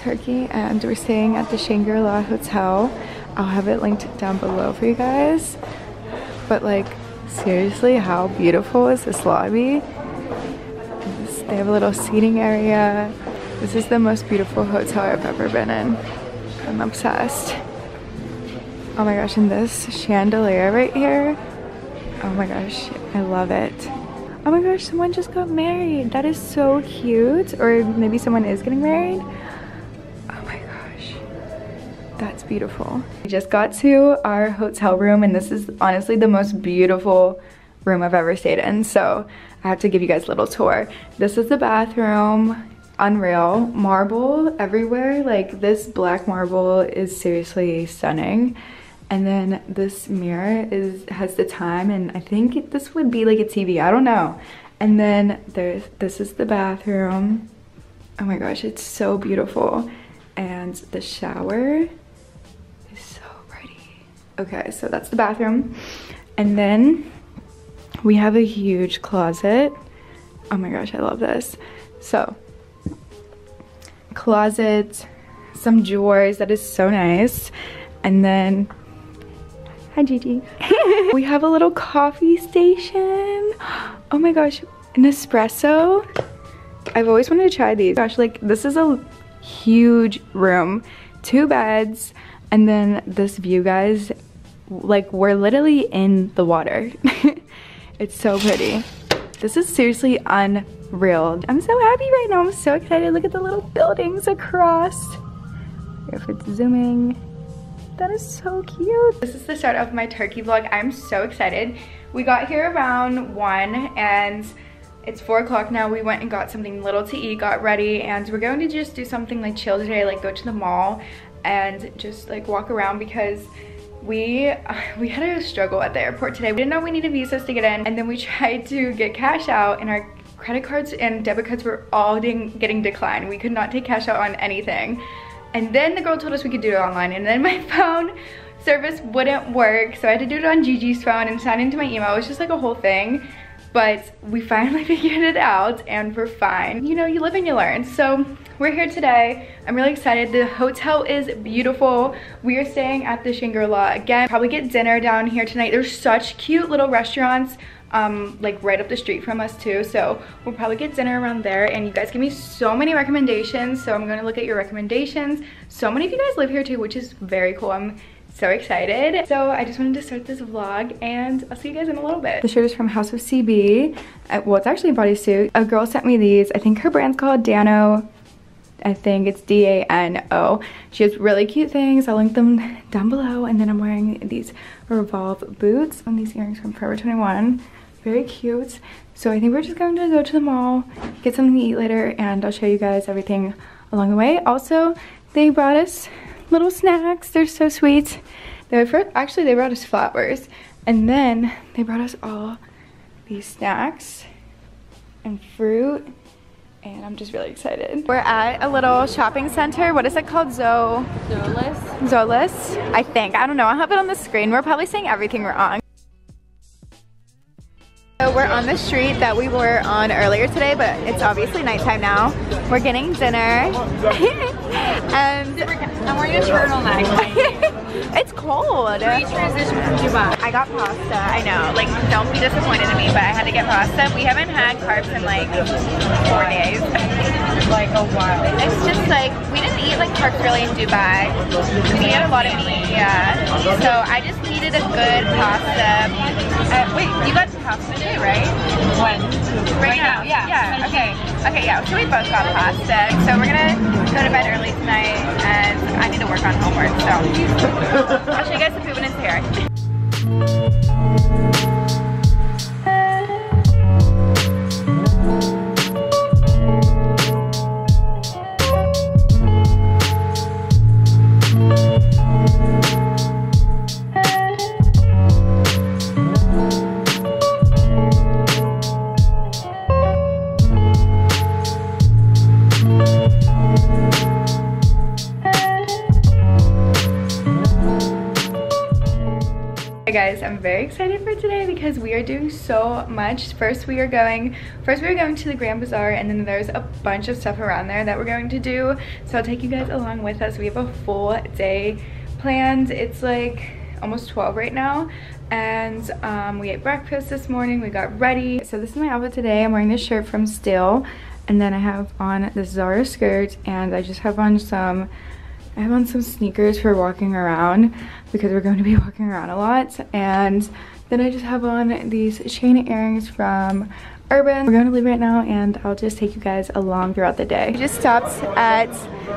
Turkey and we're staying at the Shangri-La Hotel. I'll have it linked down below for you guys. But like, seriously, how beautiful is this lobby? They have a little seating area. This is the most beautiful hotel I've ever been in. I'm obsessed. Oh my gosh, and this chandelier right here. Oh my gosh, I love it. Oh my gosh, someone just got married. That is so cute. Or maybe someone is getting married. That's beautiful. We just got to our hotel room and this is honestly the most beautiful room I've ever stayed in. So I have to give you guys a little tour. This is the bathroom unreal marble everywhere like this black marble is seriously stunning and then this mirror is has the time and I think this would be like a TV. I don't know. And then there's this is the bathroom. Oh my gosh, it's so beautiful. And the shower. Okay, so that's the bathroom. And then we have a huge closet. Oh my gosh, I love this. So, closet, some drawers, that is so nice. And then Hi, Gigi. we have a little coffee station. Oh my gosh, an espresso. I've always wanted to try these. Gosh, like this is a huge room, two beds, and then this view, guys. Like we're literally in the water. it's so pretty. This is seriously unreal. I'm so happy right now. I'm so excited. Look at the little buildings across. If it's zooming. That is so cute. This is the start of my turkey vlog. I'm so excited. We got here around 1 and it's 4 o'clock now. We went and got something little to eat, got ready, and we're going to just do something like chill today, like go to the mall and just like walk around because we we had a struggle at the airport today. We didn't know we needed visas to get in and then we tried to get cash out and our credit cards and debit cards were all getting declined. We could not take cash out on anything. And then the girl told us we could do it online and then my phone service wouldn't work. So I had to do it on Gigi's phone and sign into my email. It was just like a whole thing. But we finally figured it out and we're fine. You know, you live and you learn. So we're here today. I'm really excited. The hotel is beautiful. We are staying at the Shangri-La again. Probably get dinner down here tonight. There's such cute little restaurants um, like right up the street from us too. So we'll probably get dinner around there and you guys give me so many recommendations. So I'm gonna look at your recommendations. So many of you guys live here too, which is very cool. I'm so excited. So I just wanted to start this vlog and I'll see you guys in a little bit. The shirt is from House of CB. Uh, well, it's actually a bodysuit. A girl sent me these. I think her brand's called Dano. I think it's D-A-N-O. She has really cute things. I'll link them down below. And then I'm wearing these Revolve boots and these earrings from Forever 21 very cute. So I think we're just going to go to the mall, get something to eat later, and I'll show you guys everything along the way. Also, they brought us little snacks. They're so sweet. They first, actually, they brought us flowers, and then they brought us all these snacks and fruit and I'm just really excited. We're at a little shopping center. What is it called? Zo... Zolis? Zolis, I think. I don't know. I'll have it on the screen. We're probably saying everything wrong. So we're on the street that we were on earlier today, but it's obviously nighttime now. We're getting dinner. and I'm wearing a turtleneck. it's cold. Great transition from Dubai. I got pasta, I know. Like, don't be disappointed in me, but I had to get pasta. We haven't had carbs in like four days. Like a while. It's just like, we didn't eat like pork really in Dubai. We ate a lot of meat, yeah. So I just needed a good pasta. Uh, wait, you got pasta too, right? When? Right, right now, now, yeah. Yeah, okay. Okay, yeah, so we both got pasta. So we're gonna go to bed early tonight and I need to work on homework, so I'll show you guys the food when it's here. Hey guys, I'm very excited for today because we are doing so much. First we are going, first we are going to the Grand Bazaar and then there's a bunch of stuff around there that we're going to do. So I'll take you guys along with us. We have a full day planned. It's like almost 12 right now and um, we ate breakfast this morning. We got ready. So this is my outfit today. I'm wearing this shirt from Still and then I have on this Zara skirt and I just have on some I have on some sneakers for walking around because we're going to be walking around a lot and then I just have on these chain earrings from Urban. We're going to leave right now and I'll just take you guys along throughout the day. We just stopped at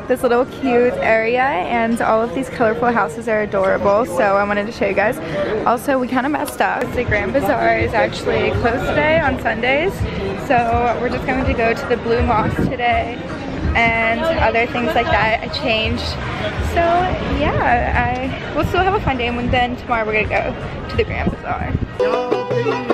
this little cute area and all of these colorful houses are adorable so I wanted to show you guys. Also we kind of messed up. The Grand Bazaar is actually closed today on Sundays so we're just going to go to the Blue Mosque today and other things like that. I changed. So yeah, I will still have a fun day and then tomorrow we're gonna go to the Grand Bazaar.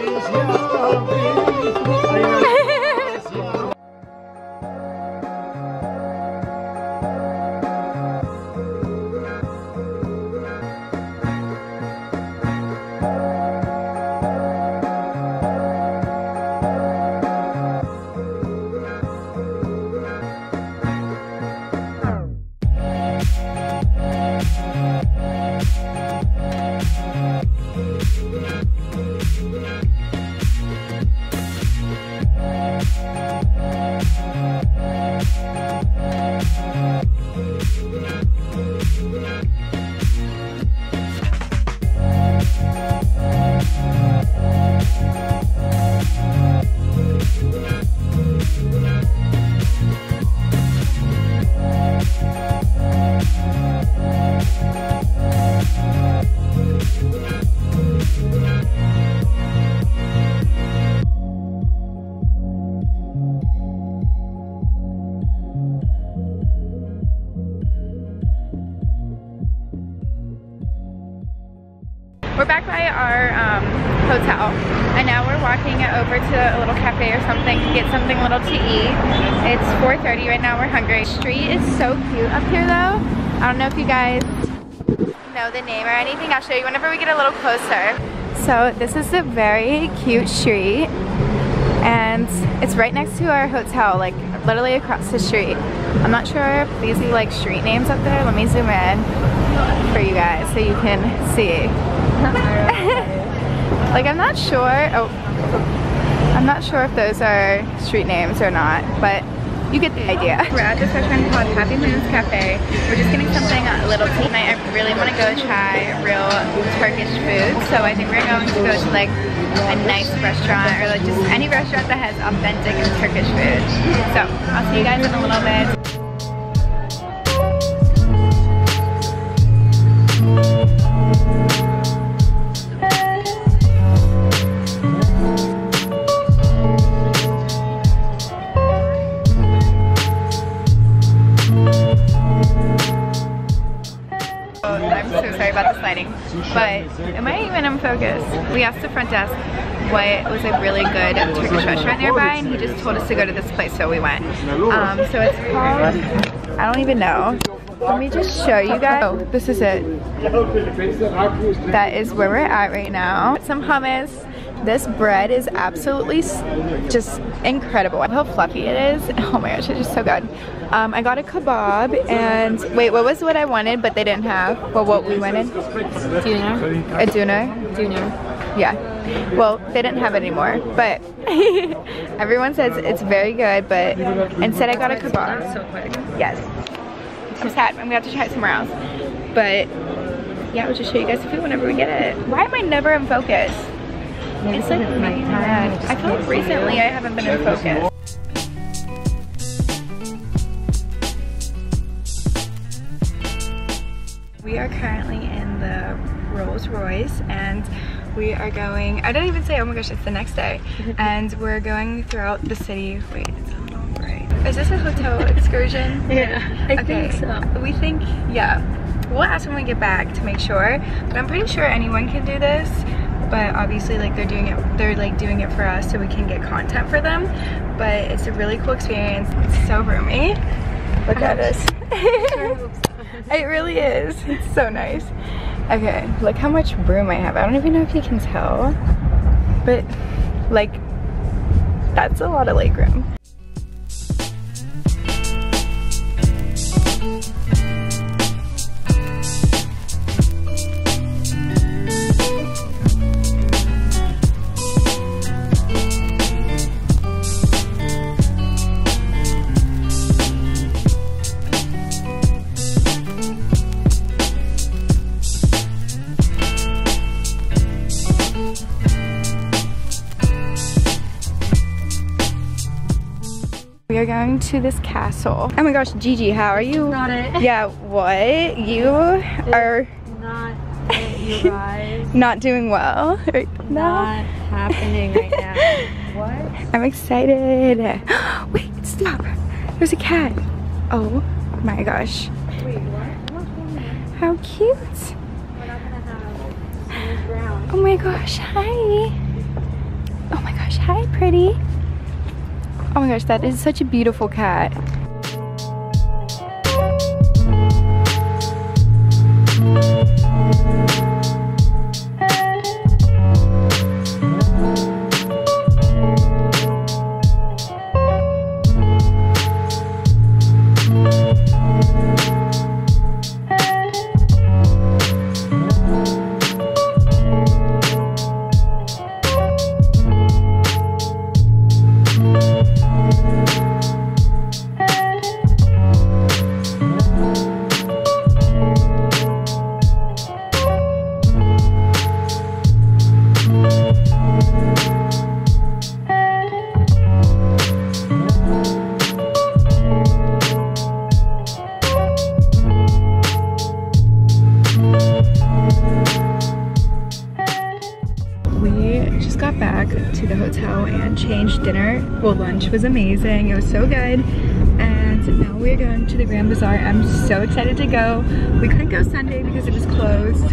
We're back by our um, hotel and now we're walking over to a little cafe or something to get something little to eat. It's 4.30 right now, we're hungry. Street is so cute up here though. I don't know if you guys know the name or anything. I'll show you whenever we get a little closer. So this is a very cute street and it's right next to our hotel, like literally across the street. I'm not sure if these are like street names up there. Let me zoom in for you guys so you can see. like I'm not sure. Oh, I'm not sure if those are street names or not, but you get the idea. We're at this restaurant called Happy Moons Cafe. We're just getting something a little tonight. I really want to go try real Turkish food, so I think we're going to go to like a nice restaurant or like just any restaurant that has authentic Turkish food. So I'll see you guys in a little bit. We asked the front desk what was a really good Turkish restaurant nearby and he just told us to go to this place so we went. Um, so it's called, I don't even know. Let me just show you guys. Oh, this is it. That is where we're at right now. Some hummus. This bread is absolutely just incredible. Look How fluffy it is. Oh my gosh, it's just so good. Um, I got a kebab and wait, what was what I wanted but they didn't have? Well, what we wanted? Tuna. A? Tuna. Yeah. Well, they didn't have it anymore, but everyone says it's very good, but instead I got a kebab. Yes. I'm sad. I'm gonna have to try it somewhere else. But yeah, I'll just show you guys the food whenever we get it. Why am I never in focus? It's like really bad. I feel like recently I haven't been in focus. We are currently in the Rolls Royce and we are going, I didn't even say, oh my gosh, it's the next day. and we're going throughout the city. Wait, it's a little bright. Is this a hotel excursion? Yeah, I okay. think so. We think, yeah. We'll ask when we get back to make sure. But I'm pretty sure anyone can do this. But obviously like they're doing it they're like doing it for us so we can get content for them. But it's a really cool experience. It's so roomy. Look at us. it really is. It's so nice. Okay, look how much room I have. I don't even know if you can tell, but like, that's a lot of leg room. We are going to this castle. Oh my gosh, Gigi, how are you? Got it. Yeah, what? You are Not it, you guys. not doing well right Not happening right now. What? I'm excited. Wait, stop. There's a cat. Oh my gosh. Wait, what? How cute. We're not gonna have Smooth Brown. Oh my gosh, hi. Oh my gosh, hi, pretty. Oh my gosh, that is such a beautiful cat. Dinner. Well, lunch was amazing. It was so good. And now we're going to the Grand Bazaar. I'm so excited to go. We couldn't go Sunday because it was closed.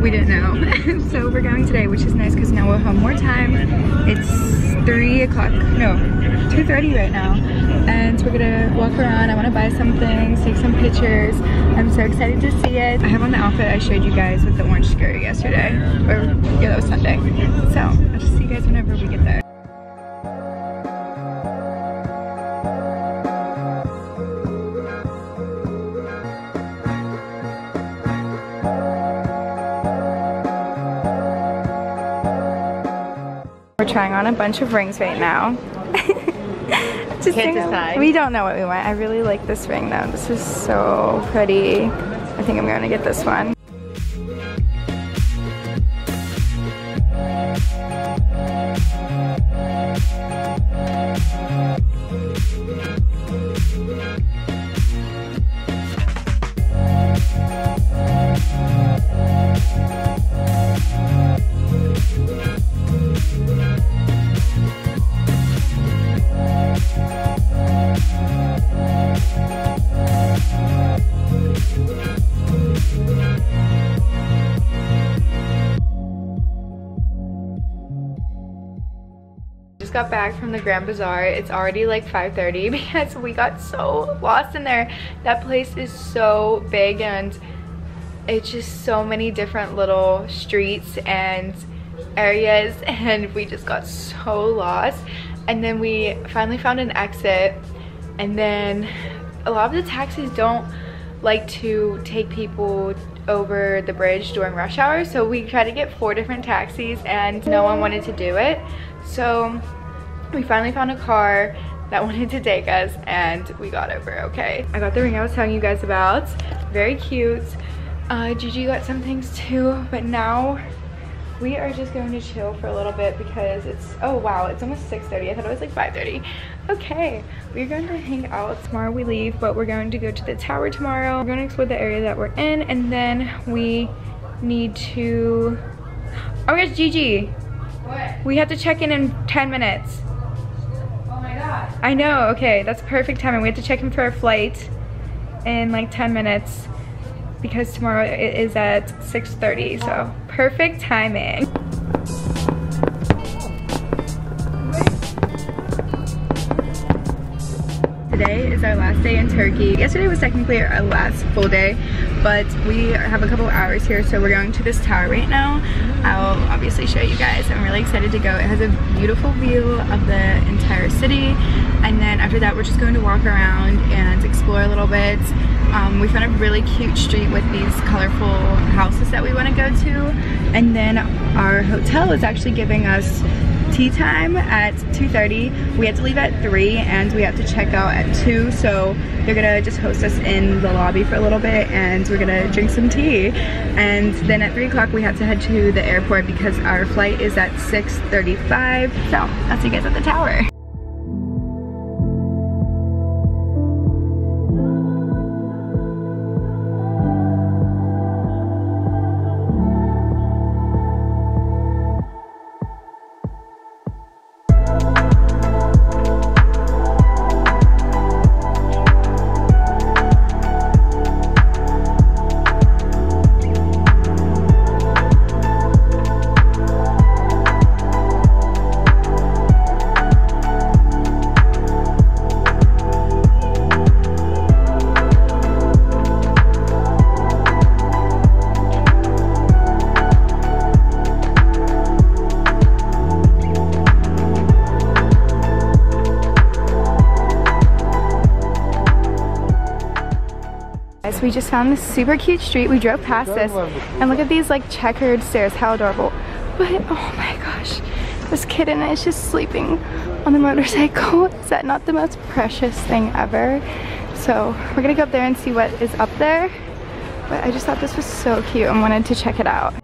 We didn't know. so we're going today, which is nice because now we'll have more time. It's 3 o'clock. No, 2.30 right now. And we're gonna walk around. I wanna buy some things, take some pictures. I'm so excited to see it. I have on the outfit I showed you guys with the orange skirt yesterday. Or, yeah, that was Sunday. So, I'll just see you guys whenever we get there. Trying on a bunch of rings right now. Just Can't decide. We don't know what we want. I really like this ring though. This is so pretty. I think I'm gonna get this one. Got back from the Grand Bazaar. It's already like 5.30 because we got so lost in there. That place is so big and it's just so many different little streets and areas and we just got so lost. And then we finally found an exit and then a lot of the taxis don't like to take people over the bridge during rush hour so we tried to get four different taxis and no one wanted to do it so we finally found a car that wanted to take us and we got over okay i got the ring i was telling you guys about very cute uh gigi got some things too but now we are just going to chill for a little bit because it's oh wow it's almost 6:30. i thought it was like 5:30. okay we're going to hang out tomorrow we leave but we're going to go to the tower tomorrow we're going to explore the area that we're in and then we need to oh yes gigi What? we have to check in in 10 minutes my. I know okay that's perfect timing. We have to check in for our flight in like 10 minutes because tomorrow it is at 6:30 so perfect timing. Today is our last day in Turkey. Yesterday was technically our last full day, but we have a couple hours here so we're going to this tower right now. I'll obviously show you guys. I'm really excited to go. It has a beautiful view of the entire city and then after that we're just going to walk around and explore a little bit. Um, we found a really cute street with these colorful houses that we want to go to. And then our hotel is actually giving us tea time at 2.30. We had to leave at 3 and we have to check out at 2 so they're gonna just host us in the lobby for a little bit and we're gonna drink some tea. And then at 3 o'clock we have to head to the airport because our flight is at 6.35 so I'll see you guys at the tower. Just found this super cute street. We drove past this and look at these like checkered stairs. How adorable. But oh my gosh, this kitten is just sleeping on the motorcycle. Is that not the most precious thing ever? So we're gonna go up there and see what is up there. But I just thought this was so cute and wanted to check it out.